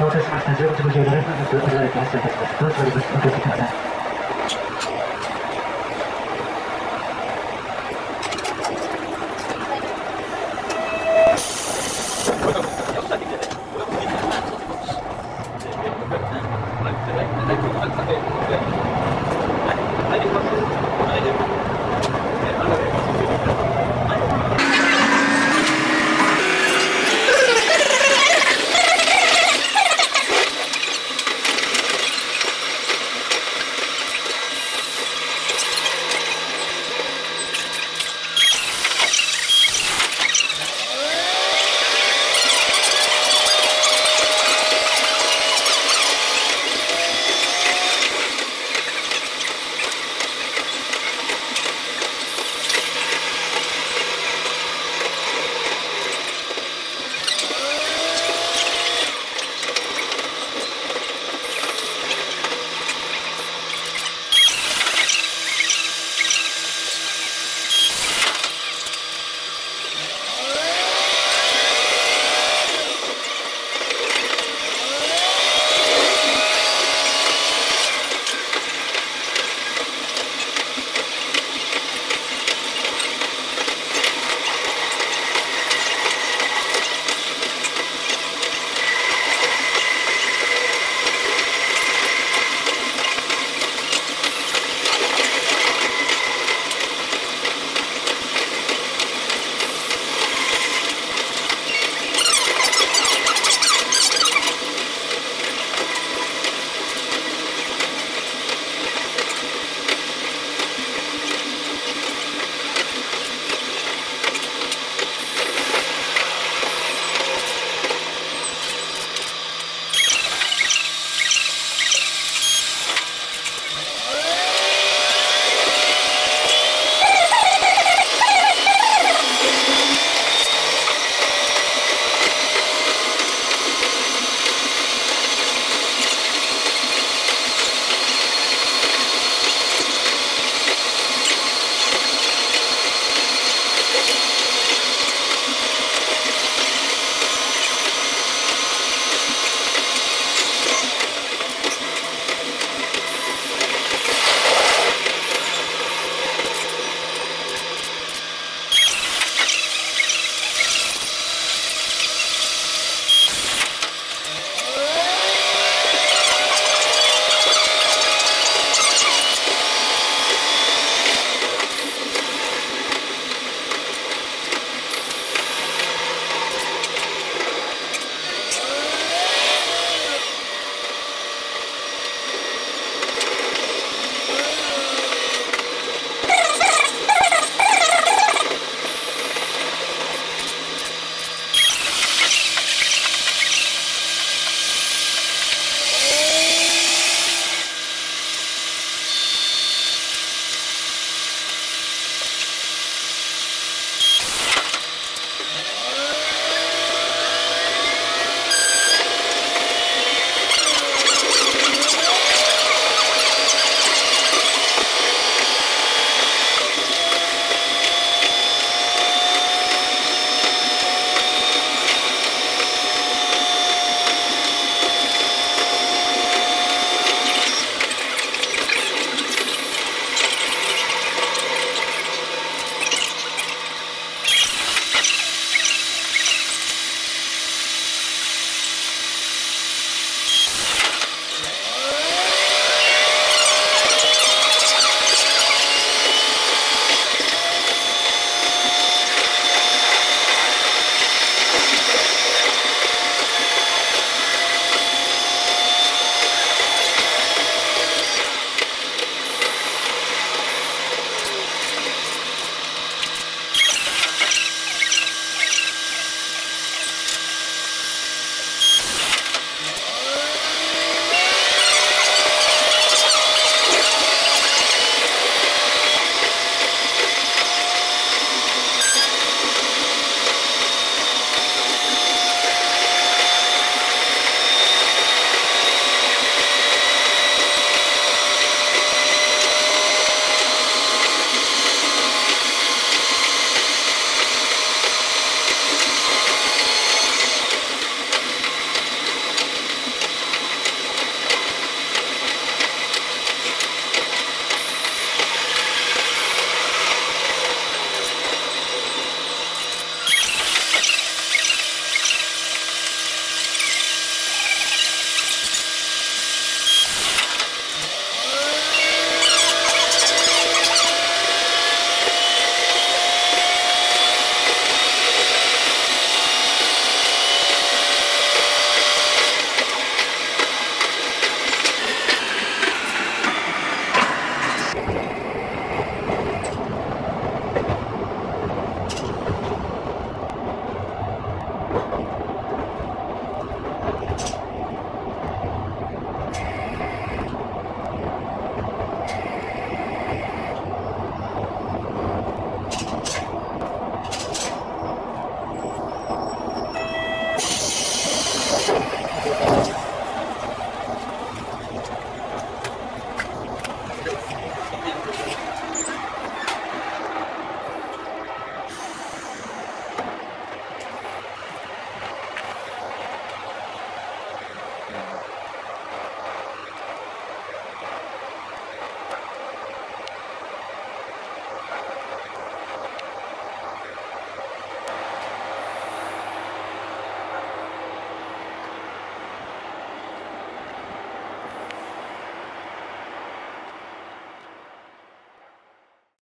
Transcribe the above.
15時57分発、おられて発車いたします。どうぞお気をください。